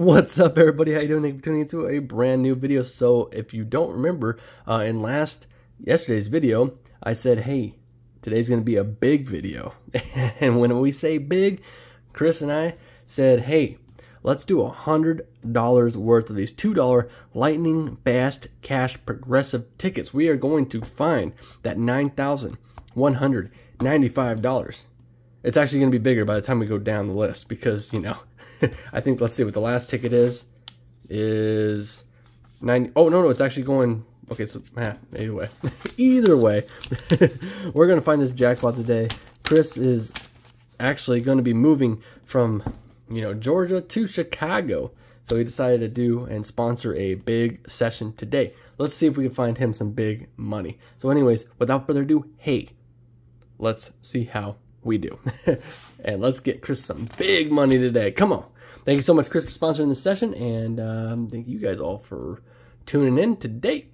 What's up, everybody? How you doing? Thank tuning into a brand new video. So, if you don't remember, uh, in last yesterday's video, I said, "Hey, today's going to be a big video," and when we say big, Chris and I said, "Hey, let's do a hundred dollars worth of these two dollar Lightning Fast Cash Progressive tickets. We are going to find that nine thousand one hundred ninety-five dollars." It's actually going to be bigger by the time we go down the list because, you know, I think, let's see what the last ticket is, is 90. Oh, no, no, it's actually going, okay, so, ah, either way. either way, we're going to find this jackpot today. Chris is actually going to be moving from, you know, Georgia to Chicago. So he decided to do and sponsor a big session today. Let's see if we can find him some big money. So anyways, without further ado, hey, let's see how we do. and let's get Chris some big money today. Come on. Thank you so much, Chris, for sponsoring this session. And um, thank you guys all for tuning in today.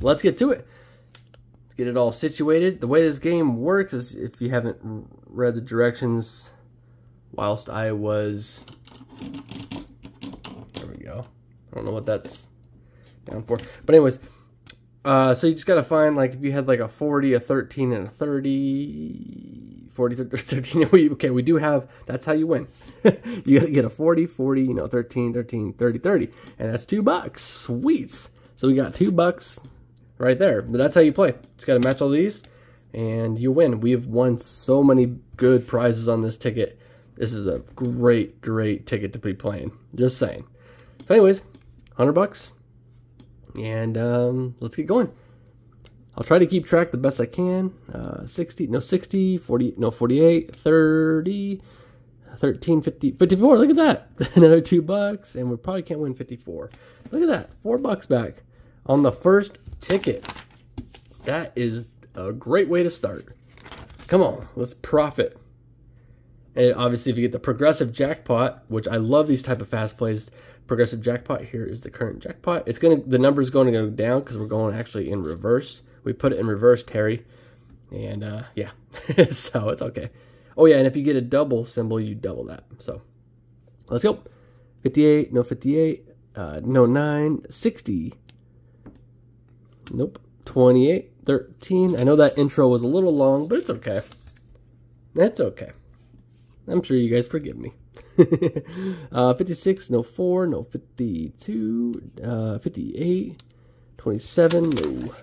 Let's get to it. Let's get it all situated. The way this game works is if you haven't read the directions whilst I was... There we go. I don't know what that's down for. But anyways, uh, so you just got to find, like, if you had, like, a 40, a 13, and a 30, 40, 13, okay, we do have, that's how you win. you got to get a 40, 40, you know, 13, 13, 30, 30. And that's two bucks. Sweets. So we got two bucks right there. But that's how you play. Just got to match all these, and you win. We have won so many good prizes on this ticket. This is a great, great ticket to be playing. Just saying. So anyways, 100 bucks and um, let's get going. I'll try to keep track the best I can. Uh, 60, no 60, 40, no 48, 30, 13, 50, 54. Look at that. Another two bucks, and we probably can't win 54. Look at that. Four bucks back on the first ticket. That is a great way to start. Come on, let's profit. And obviously, if you get the progressive jackpot, which I love these type of fast plays, progressive jackpot here is the current jackpot. It's gonna the number is going to go down because we're going actually in reverse. We put it in reverse, Terry, and uh, yeah, so it's okay. Oh yeah, and if you get a double symbol, you double that. So let's go. 58, no 58, uh, no 9, 60. Nope. 28, 13. I know that intro was a little long, but it's okay. That's okay. I'm sure you guys forgive me. uh, 56, no 4, no 52, uh, 58, 27, no.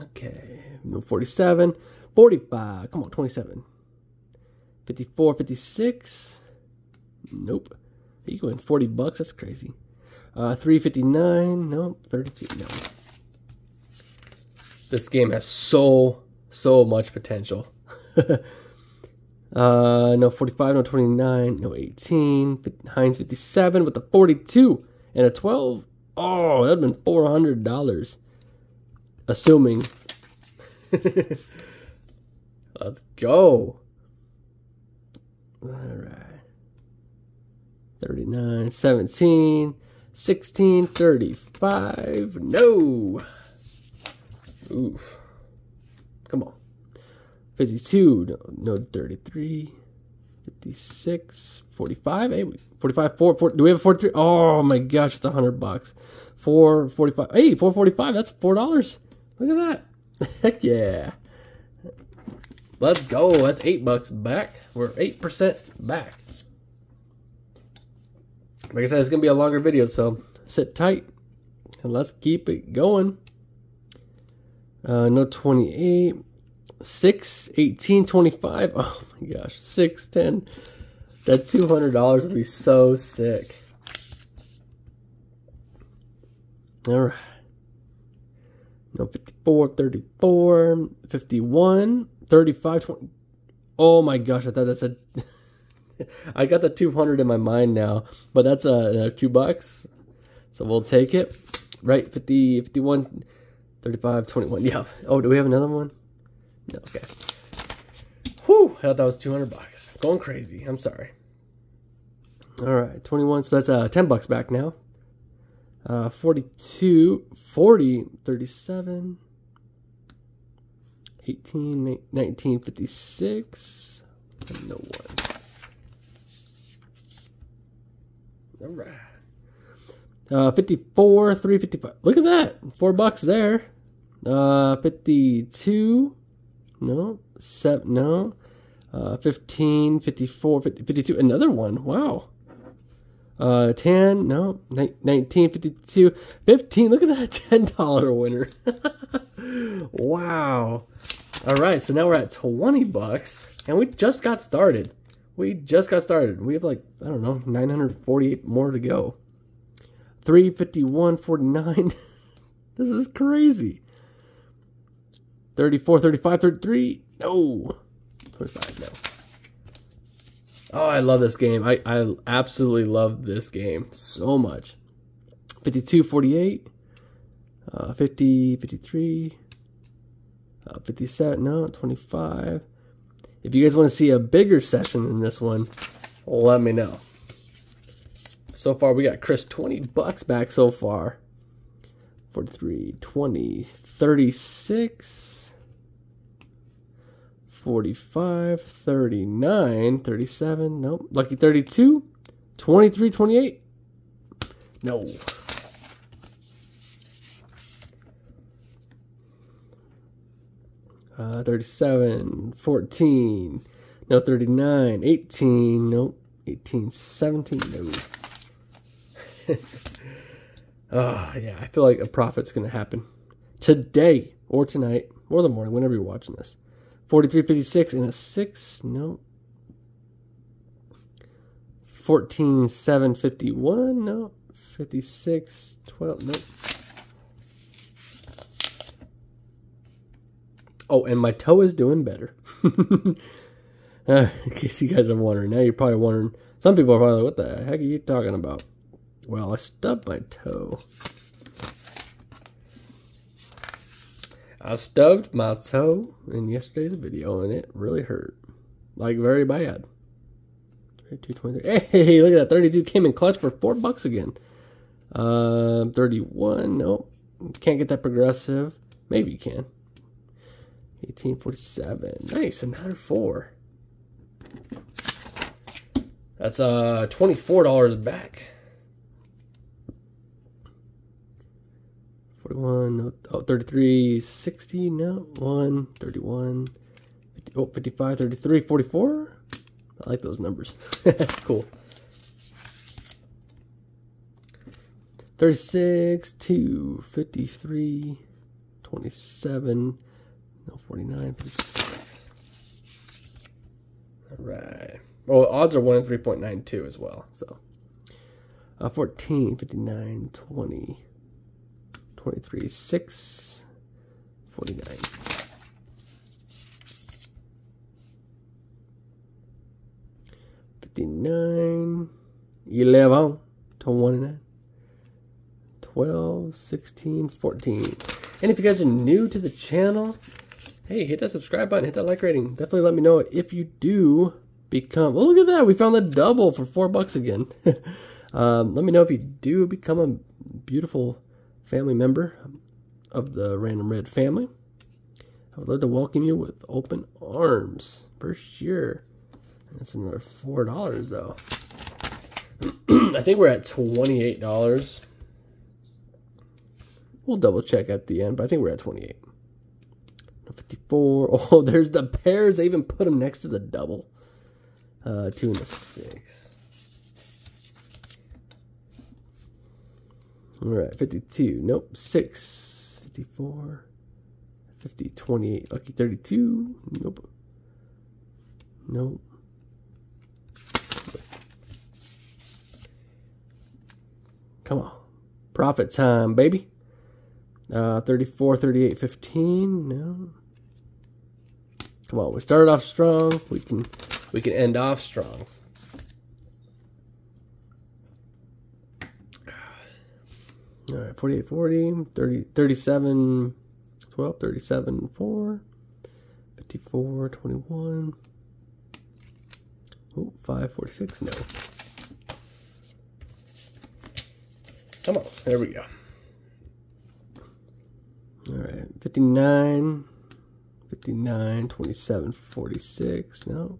Okay, no 47, 45, come on, 27. 54, 56, nope. Are you going 40 bucks? That's crazy. Uh, 359, nope, 32, no. This game has so, so much potential. uh, no 45, no 29, no 18. Heinz 57 with a 42 and a 12. Oh, that would have been $400. Assuming. Let's go. All right. 39, 17, 16, 35. No. Oof. Come on. 52, no, no 33, 56, 45, hey, 45, 4, 4, do we have 43? Oh my gosh, it's 100 bucks. 445, hey, 445, that's $4. Look at that. Heck yeah. Let's go. That's 8 bucks back. We're 8% back. Like I said, it's going to be a longer video, so sit tight and let's keep it going. Uh, no 28. 6, 18, 25. Oh my gosh, 6, 10. That $200 would be so sick. All right. No, 54, 34, 51, 35, 20. Oh my gosh, I thought that's a. I got the 200 in my mind now, but that's a, a two bucks. So we'll take it. Right, 50, 51, 35, 21. Yeah. Oh, do we have another one? No, okay. Whew, I thought that was 200 bucks. Going crazy. I'm sorry. All right, 21. So that's uh, 10 bucks back now. Uh, 42, 40, 37, 18, 19, 56. No one. All right. Uh, 54, 355. Look at that. Four bucks there. Uh, 52. No. Seven. No. Uh, 15, 54, 50, 52. Another one. Wow. Uh, 10. No. 19, 52. 15. Look at that $10 winner. wow. All right. So now we're at 20 bucks. And we just got started. We just got started. We have like, I don't know, 948 more to go. 351.49. this is crazy. 34, 35, 33. No. 35, no. Oh, I love this game. I, I absolutely love this game so much. 52, 48, uh, 50, 53, uh, 57, no, 25. If you guys want to see a bigger session than this one, let me know. So far, we got Chris 20 bucks back so far. 43, 20, 36, 45, 39, 37, nope. Lucky 32, 23, 28. No. Uh, 37, 14, no, 39, 18, nope, 18, 17, no. oh, yeah, I feel like a profit's going to happen today or tonight or the morning, whenever you're watching this. 43.56 and a 6, no. 14.751, no. 56, 12, no. Oh, and my toe is doing better. uh, in case you guys are wondering. Now you're probably wondering. Some people are probably like, what the heck are you talking about? Well, I stubbed my toe. I stubbed my toe in yesterday's video and it really hurt. Like very bad. 223. Hey, look at that. 32 came in clutch for four bucks again. Uh, 31. Nope. Can't get that progressive. Maybe you can. 1847. Nice. Another four. That's uh $24 back. 41, no, oh, 33, 60, no, 1, 31, 50, oh, 55, 33, 44. I like those numbers. That's cool. 36, 2, 53, 27, no, 49, 56. All right. Oh, odds are 1 in 3.92 as well. So, uh, 14, 59, 20. 23, 6, 49. Fifty-nine, eleven, twenty-nine, twelve, sixteen, fourteen. And if you guys are new to the channel, hey, hit that subscribe button, hit that like rating. Definitely let me know if you do become. Oh, look at that! We found the double for four bucks again. um, let me know if you do become a beautiful family member of the Random Red family. I would love to welcome you with open arms for sure. That's another four dollars though. I think we're at twenty eight dollars. We'll double check at the end, but I think we're at twenty eight. 54. Oh, there's the pairs. They even put them next to the double. Uh, two and a six. All right, 52. Nope. 6. 54. 50. 28. Lucky 32. Nope. Nope. Come on. Profit time, baby. Uh, 34, 38, 15. No. Come on. We started off strong. We can we can end off strong. All right, 48, 40, 30, 37, 12, 37, 4, 54, 21, oh, 5, 46, no. Come on, there we go. All right, 59, 59, 27, 46, no.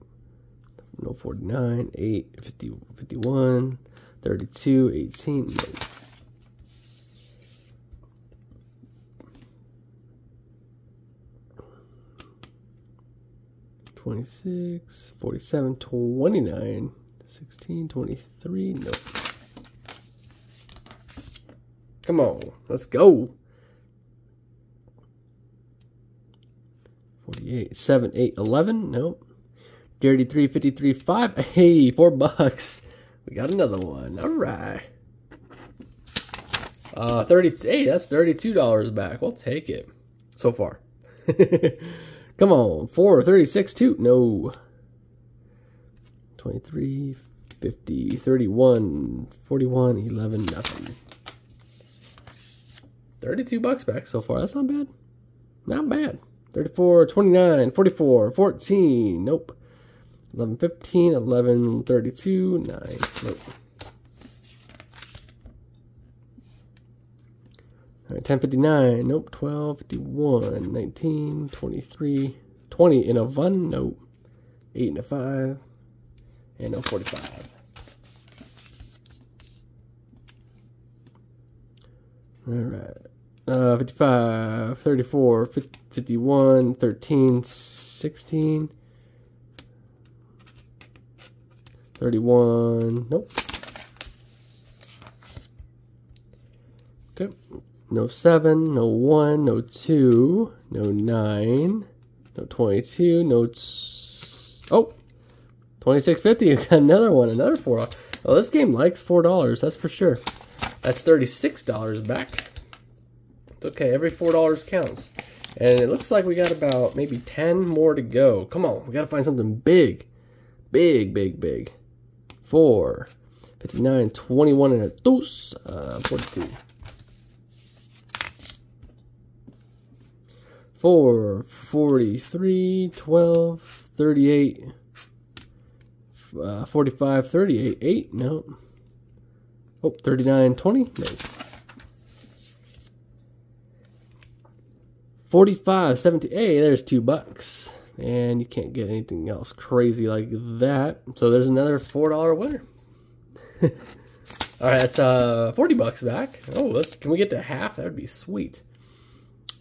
No, 49, 8, 50, 51, 32, 18, no. Twenty-six, forty-seven, twenty-nine, sixteen, twenty-three. Nope. Come on, let's go. 48, 7, 8, 11. Nope. Dirty 3, 53, 5. Hey, 4 bucks. We got another one. All right. Uh, 30, hey, that's $32 back. We'll take it so far. Come on. 4, 36, 2. No. 23, 50, 31, 41, 11, nothing. 32 bucks back so far. That's not bad. Not bad. 34, 29, 44, 14. Nope. 11, 15, 11, 32, 9. Nope. All right, 10, 59. Nope. 12, 51, 19, 23, 20 in a 1. Nope. 8 and a 5. And no 45. All right. Uh, 55, 34, 51, 13, 16, 31. Nope. Okay. No 7, no 1, no 2, no 9, no 22, no. oh! 2650. Got another one, another four. Well, this game likes four dollars. That's for sure. That's thirty-six dollars back. It's okay. Every four dollars counts. And it looks like we got about maybe ten more to go. Come on, we got to find something big, big, big, big. Four, 59, 21 and a deuce, uh, 42. Four, 43, 12, 38 uh, 45, 38, 8, no. Oh, 39, 20, no. 45, 17, hey, there's two bucks. And you can't get anything else crazy like that. So there's another $4 winner. All right, that's uh 40 bucks back. Oh, let's, can we get to half? That would be sweet.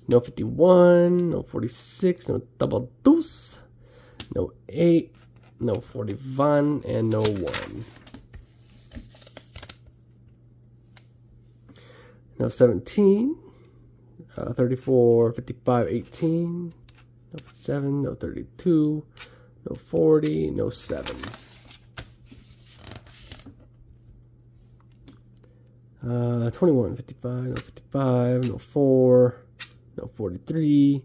No 51, no 46, no double deuce, no 8, no 41, and no 1. No 17, uh, 34, 55, 18, no 7, no 32, no 40, no 7. Uh, 21, 55, no 55, no 4, no 43,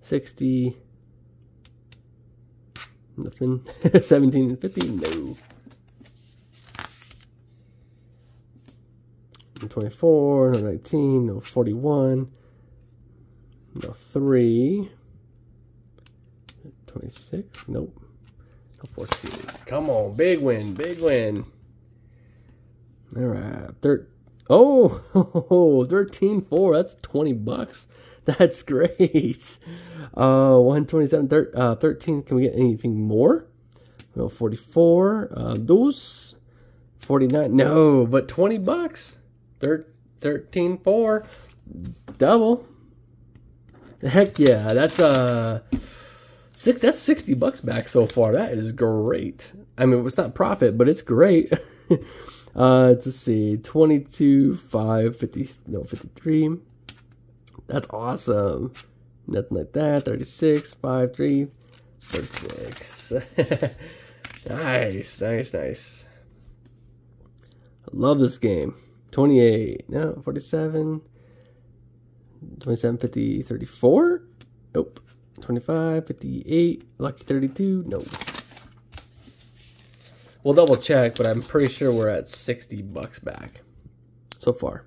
60, Nothing. 17 and 50? No. 24, no 19, no 41, no 3, 26, nope, no 14. Come on, big win, big win. All right, thir oh, 13 4, that's 20 bucks. That's great. Uh, 127, thir uh, 13. Can we get anything more? No, 44. Uh, those 49. No, but 20 bucks. Thir 13, 4. Double. Heck yeah. That's uh six that's 60 bucks back so far. That is great. I mean, it's not profit, but it's great. uh, let's see. 22, 5, 50, no, 53. That's awesome. Nothing like that. 36, 5, 3, 36. nice, nice, nice. I love this game. 28, no, 47, 27, 50, 34. Nope. 25, 58, lucky 32. Nope. We'll double check, but I'm pretty sure we're at 60 bucks back so far.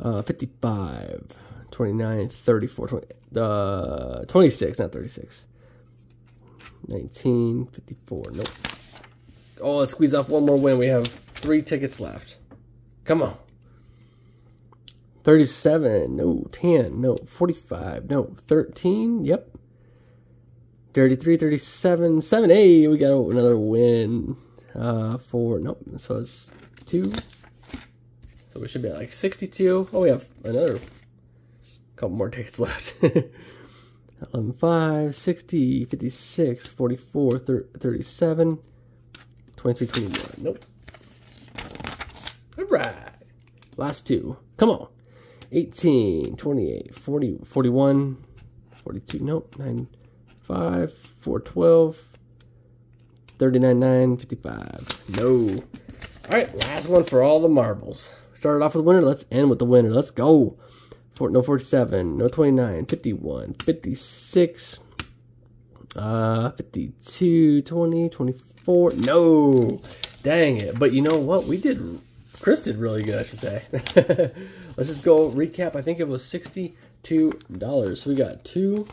Uh, 55. 29, 34, 20, uh, 26, not 36. 19, 54, nope. Oh, let's squeeze off one more win. We have three tickets left. Come on. 37, no. 10, no. 45, no. 13, yep. 33, 37, 7, hey, we got another win. Uh, four. Nope. So it's two. So we should be at like 62. Oh, we have another couple more tickets left. 11, 5, 60, 56, 44, 37, 23, 21. Nope. All right. Last two. Come on. 18, 28, 40, 41, 42. Nope. 9, 5, 4, 12, 39, 9, 55. No. All right. Last one for all the marbles. Started off with the winner. Let's end with the winner. Let's go. For, no 47, no 29, 51, 56, uh, 52, 20, 24. No. Dang it. But you know what? We did Chris did really good, I should say. Let's just go recap. I think it was $62. So we got 2,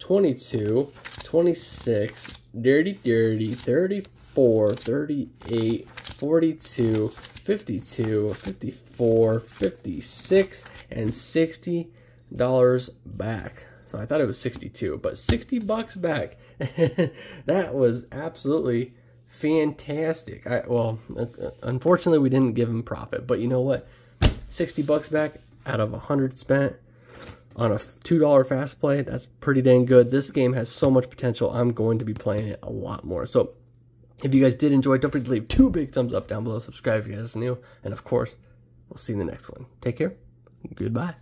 22, 26, Dirty Dirty, 34, 38, 42, 52, 54, 56, and $60 back. So I thought it was 62, but 60 bucks back. that was absolutely fantastic. I well, uh, unfortunately we didn't give him profit, but you know what? 60 bucks back out of 100 spent on a $2 fast play, that's pretty dang good. This game has so much potential. I'm going to be playing it a lot more. So if you guys did enjoy, don't forget to leave two big thumbs up down below. Subscribe if you guys are new. And of course, we'll see you in the next one. Take care. Goodbye.